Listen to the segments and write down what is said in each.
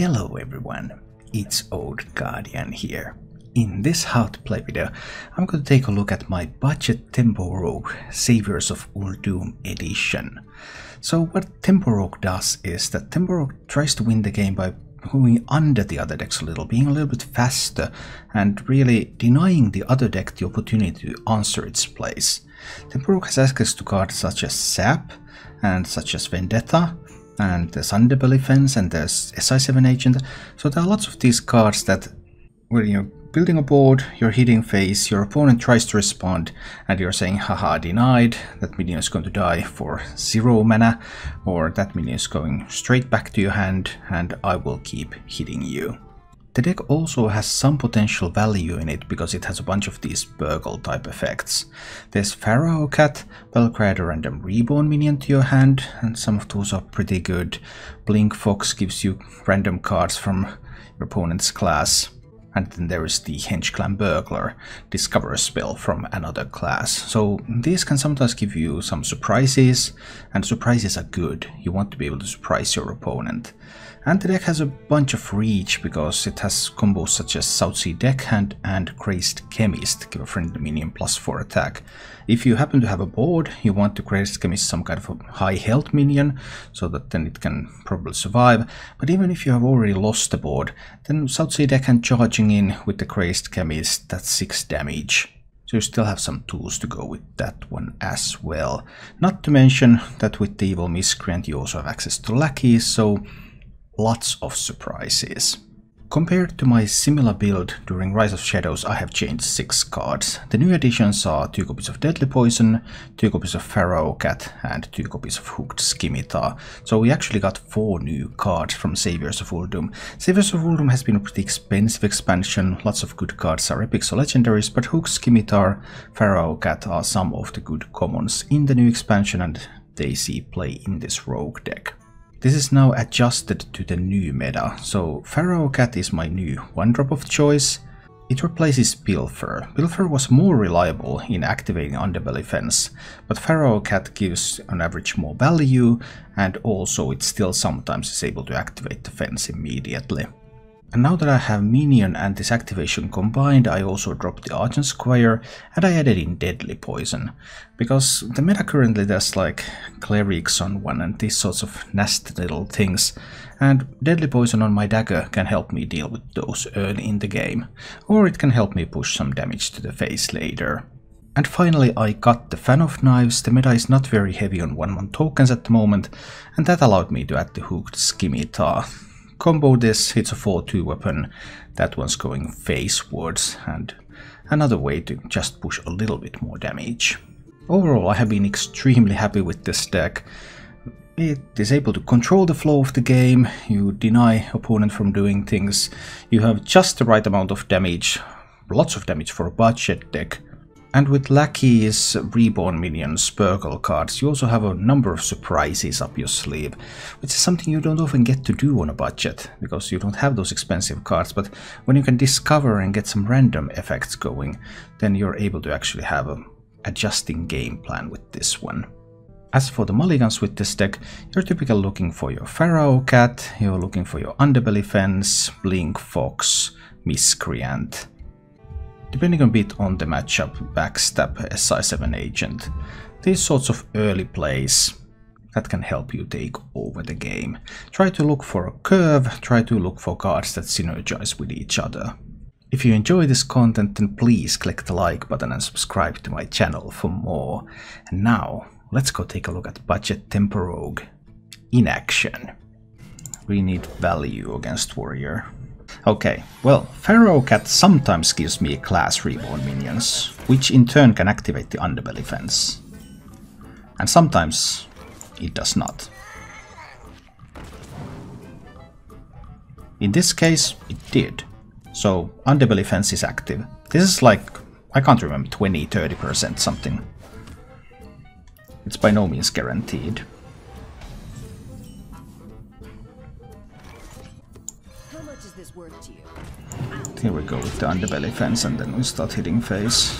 Hello everyone, it's Old Guardian here. In this how to play video, I'm going to take a look at my budget Tempo Rogue Saviors of Uldum edition. So what Tempo Rogue does is that Tempo Rogue tries to win the game by going under the other decks a little, being a little bit faster and really denying the other deck the opportunity to answer its place. Tempo Rogue has access to cards such as Sap and such as Vendetta, and there's Underbelly Fence and there's SI7 Agent. So there are lots of these cards that when you're building a board, you're hitting face, your opponent tries to respond, and you're saying, haha, denied, that minion is going to die for zero mana, or that minion is going straight back to your hand, and I will keep hitting you. The deck also has some potential value in it because it has a bunch of these Burgle type effects. There's Pharaoh Cat, will create a random reborn minion to your hand, and some of those are pretty good. Blink Fox gives you random cards from your opponent's class. And then there is the Hench-Clan Burglar, discover a spell from another class. So these can sometimes give you some surprises, and surprises are good. You want to be able to surprise your opponent. And the deck has a bunch of reach because it has combos such as South Southsea Deckhand and Crazed Chemist, give a friendly minion plus 4 attack. If you happen to have a board, you want to Crazed Chemist some kind of a high health minion, so that then it can probably survive. But even if you have already lost the board, then South Southsea Deckhand charging in with the Crazed Chemist, that's 6 damage. So you still have some tools to go with that one as well. Not to mention that with the Evil Miscreant you also have access to lackeys, so lots of surprises. Compared to my similar build during Rise of Shadows, I have changed 6 cards. The new additions are 2 copies of Deadly Poison, 2 copies of Pharaoh Cat, and 2 copies of Hooked Scimitar. So we actually got 4 new cards from Saviors of Uldum. Saviors of Uldum has been a pretty expensive expansion, lots of good cards are epics or legendaries, but Hooked Scimitar, Pharaoh Cat are some of the good commons in the new expansion and they see play in this rogue deck. This is now adjusted to the new meta, so Pharaoh Cat is my new one drop of choice. It replaces Pilfer. Pilfer was more reliable in activating Underbelly Fence, but Pharaoh Cat gives on average more value, and also it still sometimes is able to activate the fence immediately. And now that I have Minion and this activation combined, I also dropped the Argent Squire and I added in Deadly Poison. Because the meta currently does like Clerics on one and these sorts of nasty little things. And Deadly Poison on my dagger can help me deal with those early in the game. Or it can help me push some damage to the face later. And finally I got the Fan of Knives, the meta is not very heavy on 1-1 tokens at the moment, and that allowed me to add the Hooked Scimitar combo this, it's a 4-2 weapon, that one's going facewards, and another way to just push a little bit more damage. Overall, I have been extremely happy with this deck. It is able to control the flow of the game, you deny opponent from doing things, you have just the right amount of damage, lots of damage for a budget deck, and with Lackey's Reborn Minions Burgle cards, you also have a number of surprises up your sleeve, which is something you don't often get to do on a budget, because you don't have those expensive cards, but when you can discover and get some random effects going, then you're able to actually have a adjusting game plan with this one. As for the mulligans with this deck, you're typically looking for your Pharaoh Cat, you're looking for your Underbelly Fence, Blink Fox, Miscreant, depending a bit on the matchup, backstab SI7 agent. These sorts of early plays that can help you take over the game. Try to look for a curve, try to look for cards that synergize with each other. If you enjoy this content then please click the like button and subscribe to my channel for more. And now, let's go take a look at Budget Tempo Rogue in action. We need value against Warrior. Okay, well, Pharaoh Cat sometimes gives me class reborn minions, which in turn can activate the underbelly fence. And sometimes it does not. In this case, it did. So underbelly fence is active. This is like, I can't remember, 20-30% something. It's by no means guaranteed. Here we go with the underbelly fence and then we start hitting face.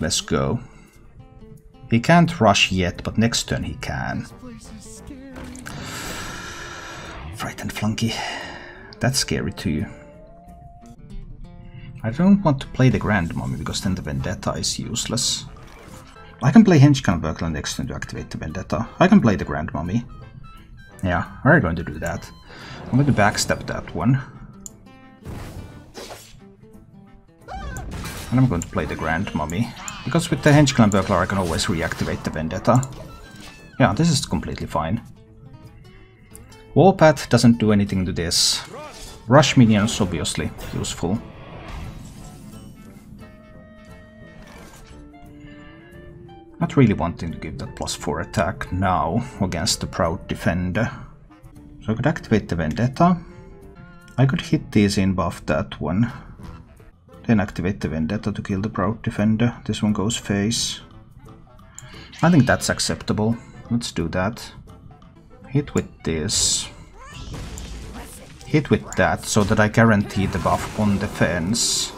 Let's go. He can't rush yet, but next turn he can. Frightened Flunky. That's scary too. I don't want to play the Grand Mummy because then the Vendetta is useless. I can play Henchman Burglar next turn to activate the Vendetta. I can play the Grand Mummy. Yeah, we're going to do that. I'm going to backstab that one. And I'm going to play the Grand Mummy. Because with the Henchman Burglar I can always reactivate the Vendetta. Yeah, this is completely fine. Warpath doesn't do anything to this. Rush minions obviously useful. Not really wanting to give that plus 4 attack now against the Proud Defender. So I could activate the Vendetta. I could hit these in buff that one. Then activate the Vendetta to kill the Proud Defender. This one goes face. I think that's acceptable. Let's do that. Hit with this. Hit with that, so that I guarantee the buff on defense.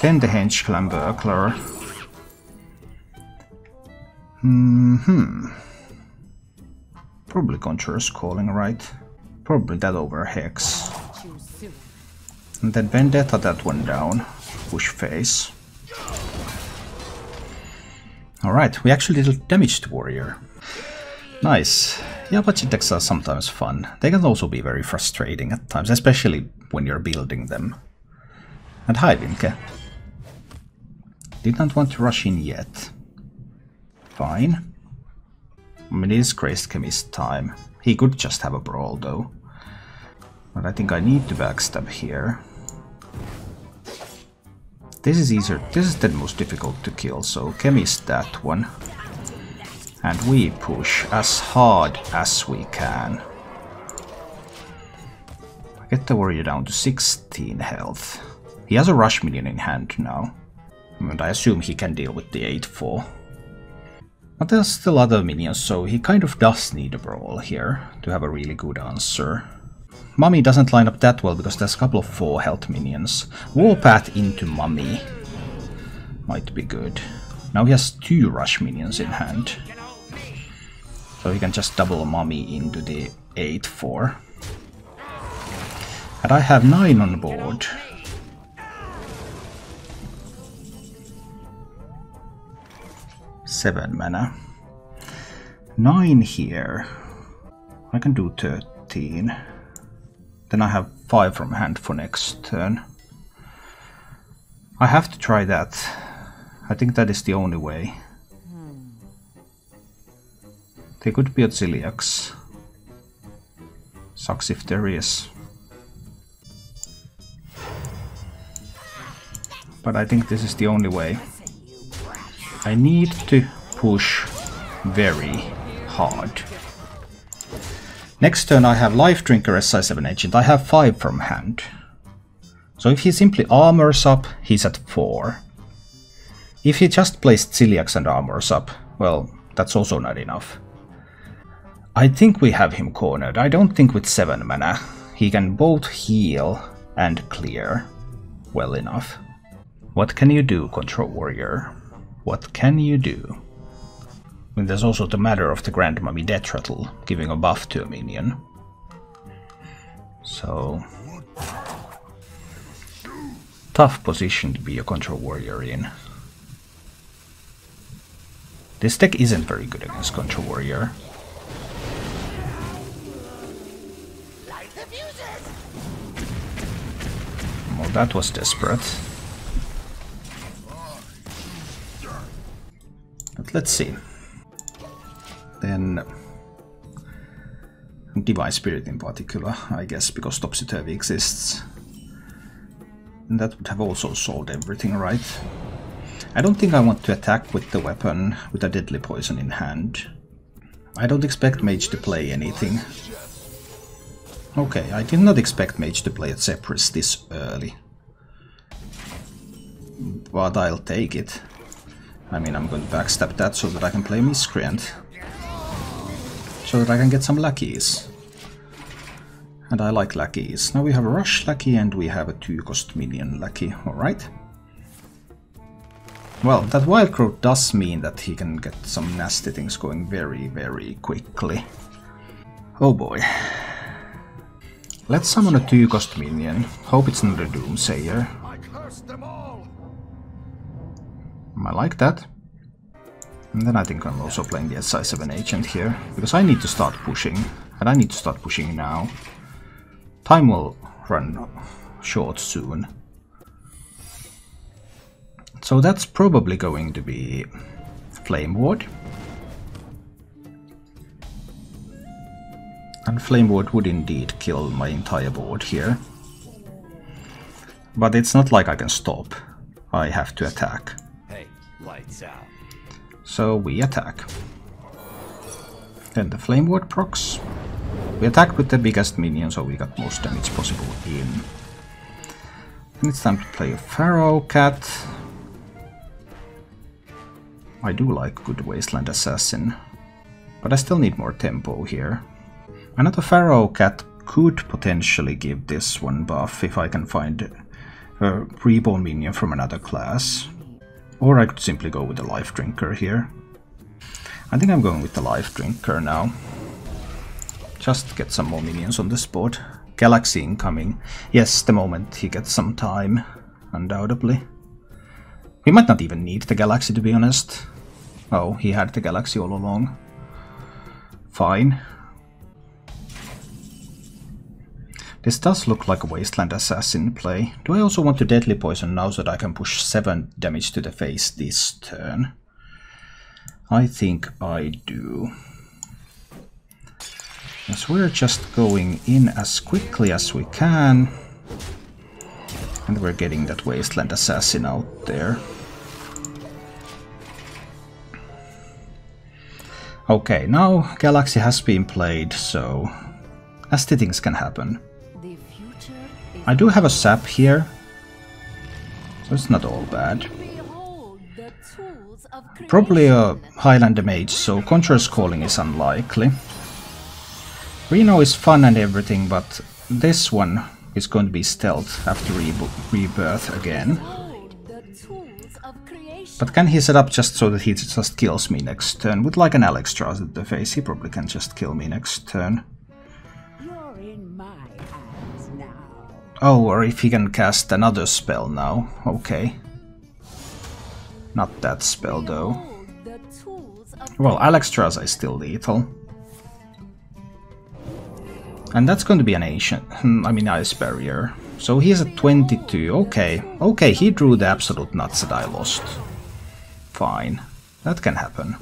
Then the Hench-Clan Burglar. Mm hmm. Probably Conjurer's Calling, right? Probably that over Hex. And then Vendetta that one down. Push face. Alright, we actually did damage to Warrior. Nice. Yeah, budget decks are sometimes fun. They can also be very frustrating at times, especially when you're building them. And hi, Vinke. Did not want to rush in yet. Fine. I mean, it is Crazed Chemist time. He could just have a brawl, though. But I think I need to backstab here. This is easier. This is the most difficult to kill, so Chemist that one. And we push as hard as we can. Get the warrior down to 16 health. He has a rush minion in hand now. And I assume he can deal with the 8-4. But there's still other minions, so he kind of does need a brawl here to have a really good answer. Mummy doesn't line up that well because there's a couple of 4 health minions. Warpath into Mummy might be good. Now he has 2 rush minions in hand. So he can just double Mummy into the 8-4. And I have 9 on board. Seven mana. Nine here. I can do 13. Then I have five from hand for next turn. I have to try that. I think that is the only way. They could be at Zilliax. Sucks if there is. But I think this is the only way. I need to push very hard. Next turn I have Life Drinker as SI7 Agent. I have 5 from hand. So if he simply armors up, he's at 4. If he just plays Zilliax and armors up, well, that's also not enough. I think we have him cornered. I don't think with 7 mana he can both heal and clear well enough. What can you do, Control Warrior? What can you do? There's also the matter of the Grand Mummy giving a buff to a minion. So... Tough position to be a Control Warrior in. This deck isn't very good against Control Warrior. Well, that was desperate. But let's see. Then Divine Spirit in particular, I guess, because Topsy-Turvy exists. And that would have also solved everything, right? I don't think I want to attack with the weapon with a deadly poison in hand. I don't expect Mage to play anything. Okay, I did not expect Mage to play at Zephrys this early. But I'll take it. I mean, I'm going to backstab that so that I can play Miscreant. So that I can get some lackeys. And I like lackeys. Now we have a Rush lackey and we have a 2-cost minion lackey, alright. Well, that Wild Growth does mean that he can get some nasty things going very, very quickly. Oh boy. Let's summon a 2 cost minion. Hope it's not a Doomsayer. I like that. And then I think I'm also playing the SI7 agent here, because I need to start pushing, and I need to start pushing now. Time will run short soon. So that's probably going to be Flame Ward. And Flame Ward would indeed kill my entire board here. But it's not like I can stop. I have to attack. Hey, lights out. So we attack. Then the Flame Ward procs. We attacked with the biggest minion, so we got most damage possible in. And it's time to play a Pharaoh Cat. I do like good Wasteland Assassin, but I still need more tempo here. Another Pharaoh Cat could potentially give this one buff if I can find a reborn minion from another class. Or I could simply go with the Life Drinker here. I think I'm going with the Life Drinker now. Just get some more minions on the spot. Galaxy incoming. Yes, the moment he gets some time, undoubtedly. We might not even need the Galaxy to be honest. Oh, he had the Galaxy all along. Fine. This does look like a Wasteland Assassin play. Do I also want to Deadly Poison now so that I can push 7 damage to the face this turn? I think I do. Yes, we're just going in as quickly as we can. And we're getting that Wasteland Assassin out there. Okay, now Galaxy has been played, so nasty things can happen. I do have a sap here, so it's not all bad. Probably a Highlander mage, so Conjurer's Calling is unlikely. Reno is fun and everything, but this one is going to be stealth after re rebirth again. But can he set up just so that he just kills me next turn? With like an Alexstrasza at the face, he probably can just kill me next turn. Oh, or if he can cast another spell now. Okay. Not that spell though. Well, Alexstrasza is still lethal. And that's going to be an ancient, I mean ice barrier. So he's at 22, okay. Okay, he drew the absolute nuts that I lost. Fine, that can happen.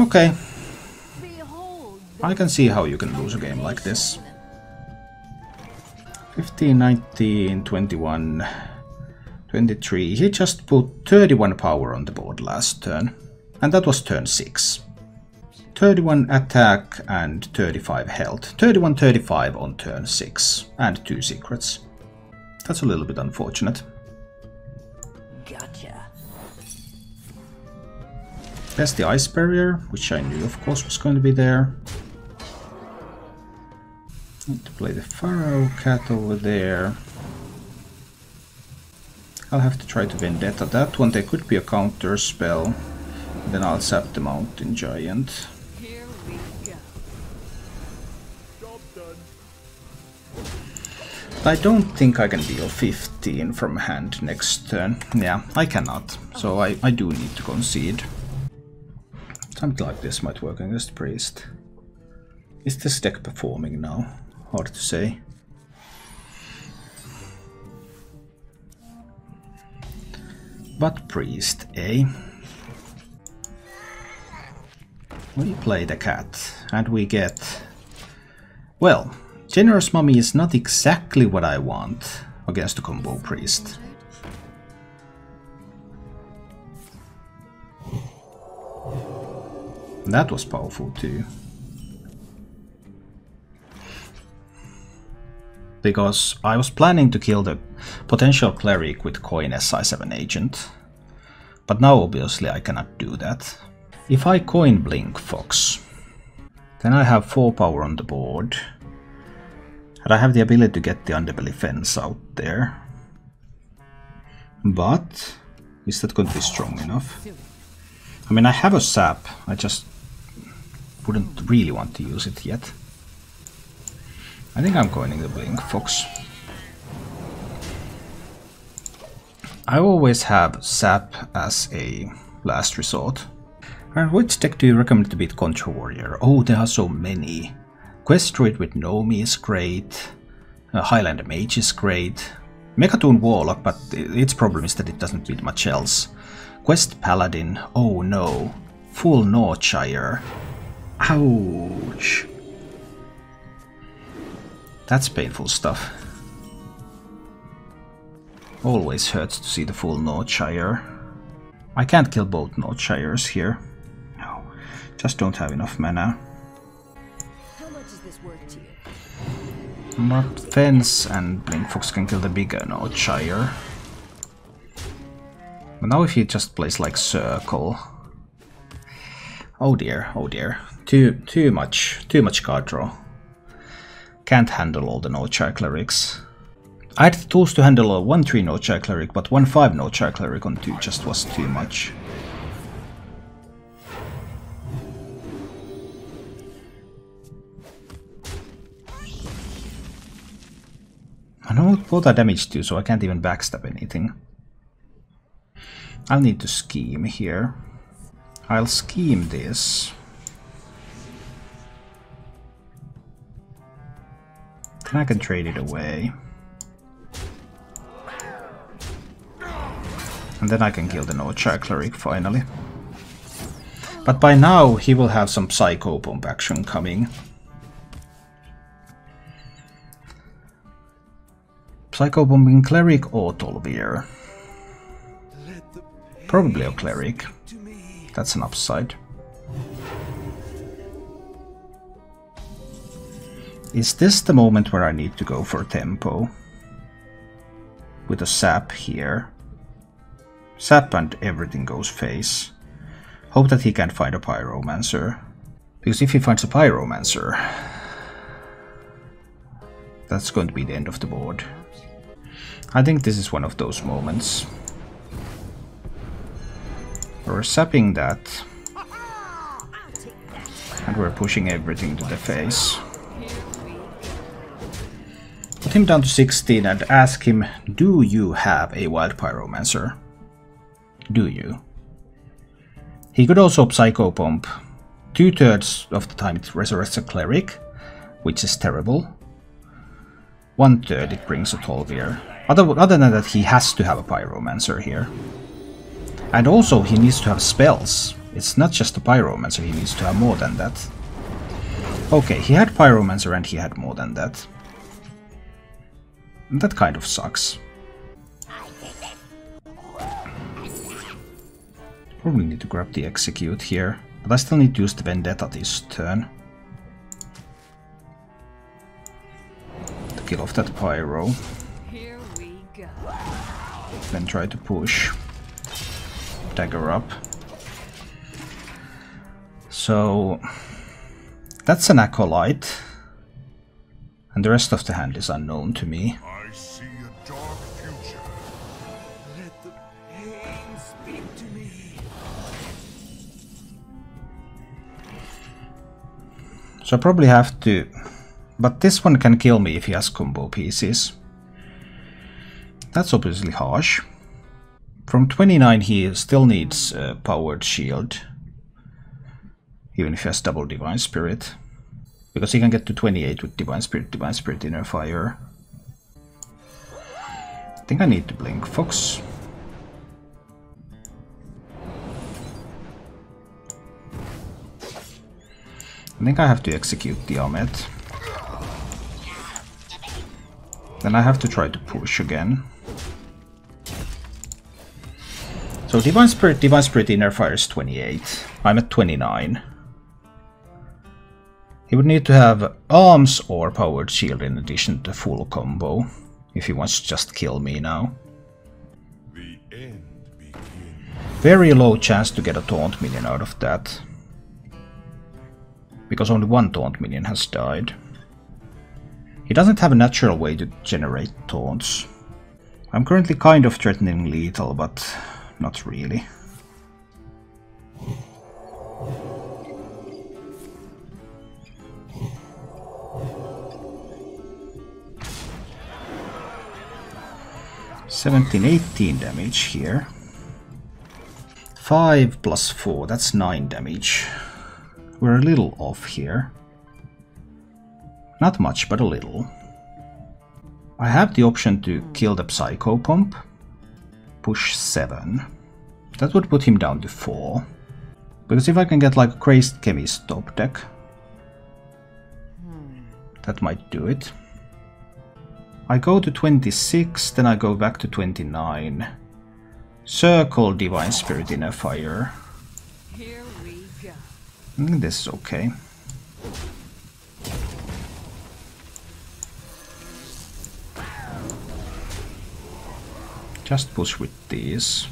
Okay. I can see how you can lose a game like this. 15, 19, 21, 23. He just put 31 power on the board last turn. And that was turn 6. 31 attack and 35 health. 31 35 on turn 6 and 2 secrets. That's a little bit unfortunate. Gotcha. There's the ice barrier, which I knew of course was going to be there. Need to play the Pharaoh Cat over there. I'll have to try to Vendetta that one. There could be a counter spell. Then I'll sap the Mountain Giant. I don't think I can deal 15 from hand next turn. Yeah, I cannot. So I, I do need to concede. Something like this might work against Priest. Is this deck performing now? Hard to say. But Priest, eh? We play the cat, and we get... Well, Generous Mummy is not exactly what I want against a combo priest. That was powerful too. Because I was planning to kill the potential cleric with coin SI7 agent. But now obviously I cannot do that. If I coin Blink Fox, then I have 4 power on the board. And I have the ability to get the underbelly fence out there. But is that going to be strong enough? I mean I have a sap, I just wouldn't really want to use it yet. I think I'm coining the Blink Fox. I always have Sap as a last resort. And which deck do you recommend to beat Control Warrior? Oh, there are so many. Quest Druid with Nomi is great. Uh, Highlander Mage is great. Mecha'thun Warlock, but its problem is that it doesn't beat much else. Quest Paladin, oh no. Full Northshire. Ouch. That's painful stuff. Always hurts to see the full Northshire. I can't kill both Northshires here. No, just don't have enough mana. How much is this worth to you? But Fence and Blinkfox can kill the bigger Northshire. But now if he just plays like Circle... Oh dear, oh dear. Too too much, too much card draw. Can't handle all the Northshire clerics. I had the tools to handle a 1-3 Northshire cleric, but 1-5 Northshire cleric on 2 just was too much. I know what I damage to, so I can't even backstab anything. I'll need to scheme here. I'll scheme this. Then I can trade it away. And then I can kill the Northshire Cleric finally. But by now he will have some Psychopomp action coming. Psychopomping Cleric or Tolvir? Probably a Cleric. That's an upside. Is this the moment where I need to go for tempo? With a sap here. Sap and everything goes face. Hope that he can find a Pyromancer. Because if he finds a Pyromancer, that's going to be the end of the board. I think this is one of those moments. We're sapping that. And we're pushing everything to the face. Him down to 16 and ask him, do you have a Wild Pyromancer? Do you? He could also Psychopomp. Two-thirds of the time it resurrects a Cleric, which is terrible. One-third it brings a Tolvir. Other, other than that, he has to have a Pyromancer here. And also, he needs to have spells. It's not just a Pyromancer, he needs to have more than that. Okay, he had Pyromancer and he had more than that. That kind of sucks. Probably need to grab the execute here, but I still need to use the vendetta this turn. To kill off that pyro. Here we go. Then try to push. Dagger up. So that's an acolyte. And the rest of the hand is unknown to me. So I probably have to... But this one can kill me if he has combo pieces. That's obviously harsh. From 29 he still needs a Power Word: Shield. Even if he has double Divine Spirit. Because he can get to 28 with Divine Spirit, Divine Spirit Inner Fire. I think I need to blink Fox. I think I have to execute the Amet. Then I have to try to push again. So Divine Spirit, Divine Spirit Inner Fire is 28. I'm at 29. He would need to have arms or Power Word: Shield in addition to full combo. If he wants to just kill me now. The end. Very low chance to get a taunt minion out of that because only one taunt minion has died. He doesn't have a natural way to generate taunts. I'm currently kind of threatening lethal, but not really. Seventeen, eighteen damage here. 5 plus 4, that's 9 damage. We're a little off here. Not much, but a little. I have the option to kill the Psychopomp. Push 7. That would put him down to 4. Because if I can get like a Crazed Chemist top deck, that might do it. I go to 26, then I go back to 29. Circle Divine Spirit Inner Fire. Here we go. Mm, Mm, this is okay. Just push with these.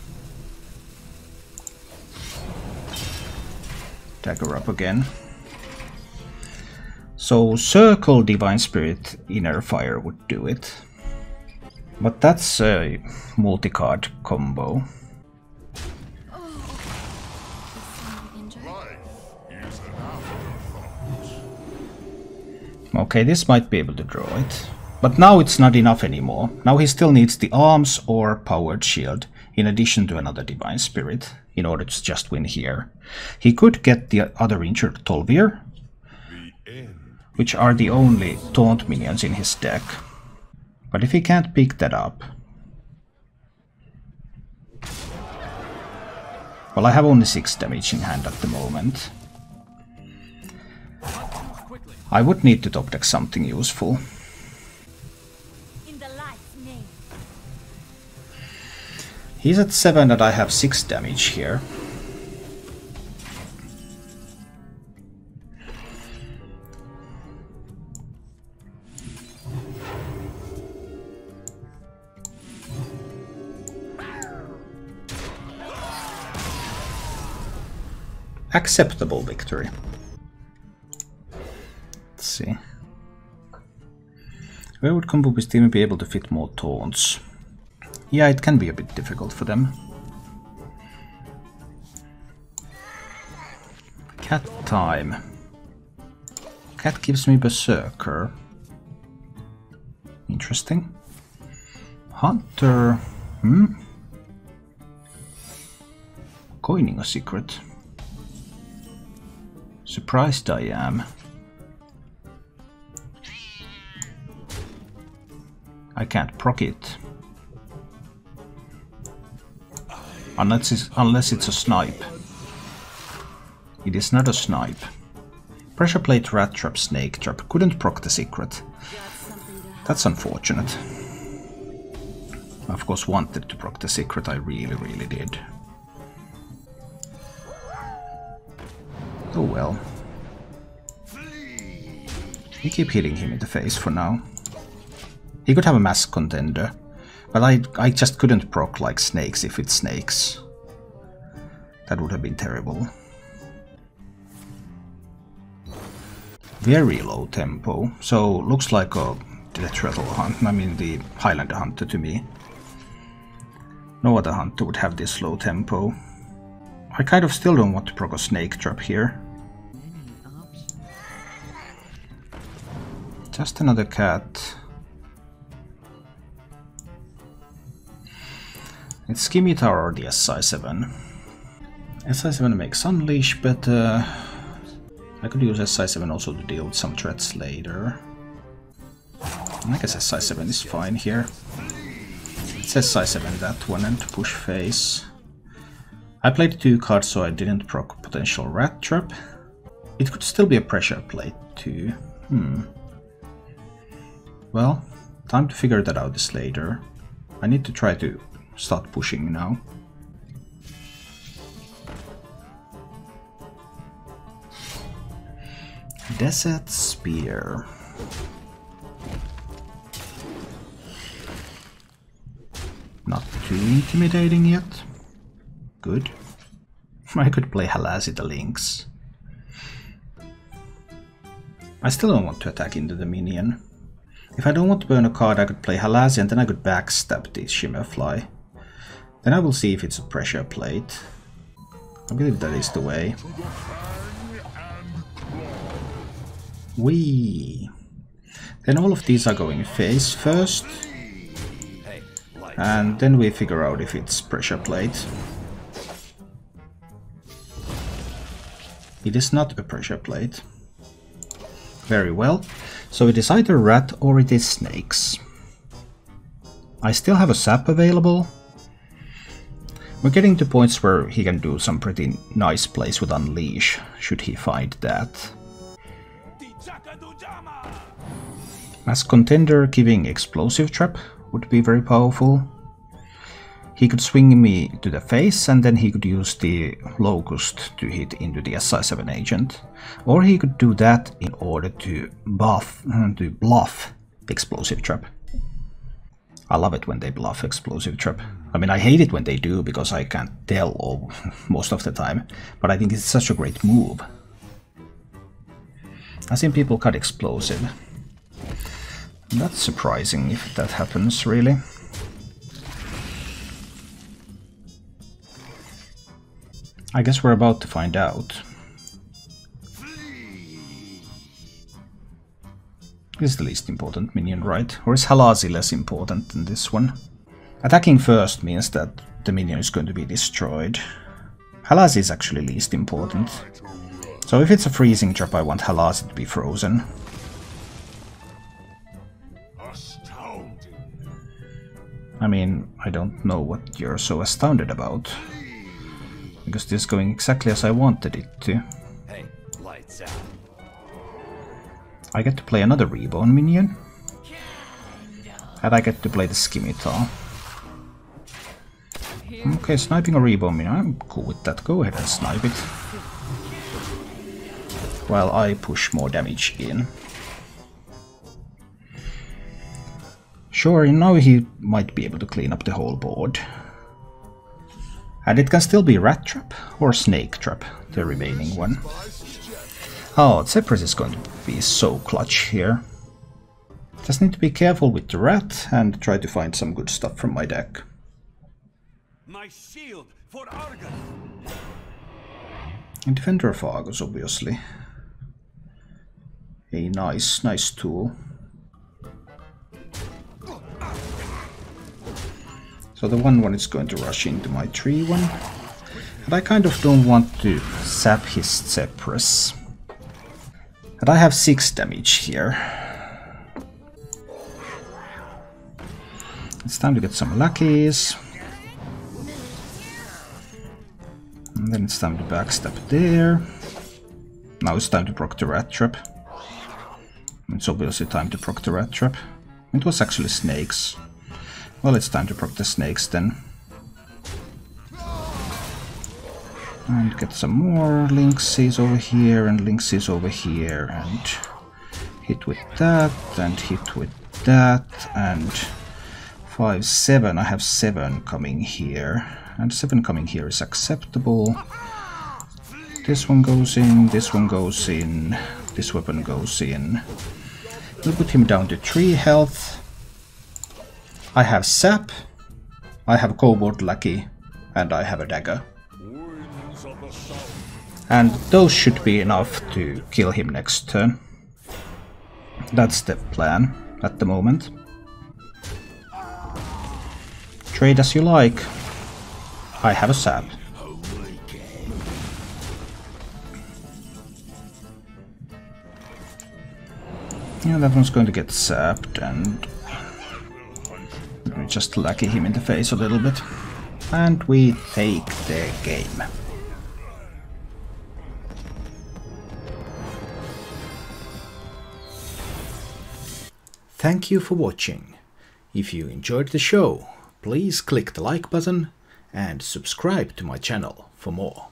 Dagger up again. So Circle Divine Spirit Inner Fire would do it. But that's a multi-card combo. Injured? Okay, this might be able to draw it. But now it's not enough anymore. Now he still needs the arms or Power Word: Shield, in addition to another divine spirit, in order to just win here. He could get the other injured Tolvir, which are the only taunt minions in his deck. But if he can't pick that up... Well, I have only 6 damage in hand at the moment. I would need to top deck something useful. In the light's name. He's at 7 and I have 6 damage here. Acceptable victory. See. Where would Combo Steam be able to fit more taunts? Yeah, it can be a bit difficult for them. Cat time. Cat gives me Berserker. Interesting. Hunter. Hmm? Coining a secret. Surprised I am. I can't proc it. Unless it's, unless it's a snipe. It is not a snipe. Pressure plate, rat trap, snake trap. Couldn't proc the secret. That's unfortunate. I of course wanted to proc the secret, I really, really did. Oh well. We keep hitting him in the face for now. He could have a Masked Contender. But I, I just couldn't proc like snakes if it's snakes. That would have been terrible. Very low tempo, so looks like a Death hunt, I mean the Highlander Hunter to me. No other hunter would have this low tempo. I kind of still don't want to proc a snake trap here. Just another cat. It's or the SI7. SI7 makes Unleash better. I could use SI7 also to deal with some threats later. I guess SI7 is fine here. It's SI7 that one and to push face. I played two cards so I didn't proc potential rat trap. It could still be a pressure plate too. Hmm. Well, time to figure that out this later. I need to try to start pushing now. Desert Spear. Not too intimidating yet. Good. I could play Halazzi the Lynx. I still don't want to attack into the minion. If I don't want to burn a card, I could play Halazzi and then I could backstab the Shimmerfly. Then I will see if it's a pressure plate. I believe that is the way. Wee. Then all of these are going face first. And then we figure out if it's pressure plate. It is not a pressure plate. Very well. So it is either rat or it is snakes. I still have a sap available. We're getting to points where he can do some pretty nice plays with Unleash, should he find that. As contender, giving Explosive Trap would be very powerful. He could swing me to the face and then he could use the Locust to hit into the SI7 agent. Or he could do that in order to buff, to bluff Explosive Trap. I love it when they bluff Explosive Trap. I mean, I hate it when they do because I can't tell all, most of the time, but I think it's such a great move. I've seen people cut Explosive. That's surprising if that happens, really. I guess we're about to find out. Is the least important minion, right? Or is Halazzi less important than this one? Attacking first means that the minion is going to be destroyed. Halazzi is actually least important. So if it's a freezing trap, I want Halazzi to be frozen. I mean, I don't know what you're so astounded about. Because this is going exactly as I wanted it to. Hey, lights out. I get to play another Reborn minion. And I get to play the Scimitar. Okay, sniping a Reborn minion, I'm cool with that. Go ahead and snipe it. While I push more damage in. Sure, now he might be able to clean up the whole board. And it can still be Rat Trap or Snake Trap, the remaining one. Oh, Zephrys is going to be so clutch here. Just need to be careful with the rat and try to find some good stuff from my deck. My shield for Argus. And Defender of Argus, obviously. A nice, nice tool. So the one one is going to rush into my tree one. And I kind of don't want to sap his Zephrys. And I have 6 damage here. It's time to get some luckies. And then it's time to backstab there. Now it's time to proc the rat trap. It's obviously time to proc the rat trap. It was actually snakes. Well, it's time to proc the snakes then. And get some more Lynxes over here and Lynxes over here and hit with that and hit with that and 5, 7. I have 7 coming here and 7 coming here is acceptable. This one goes in, this one goes in, this weapon goes in. We'll put him down to 3 health. I have sap, I have kobold lackey and I have a dagger. And those should be enough to kill him next turn. That's the plan at the moment. Trade as you like. I have a sap. Yeah, that one's going to get sapped and we just lucky him in the face a little bit. And we take the game. Thank you for watching. If you enjoyed the show, please click the like button and subscribe to my channel for more.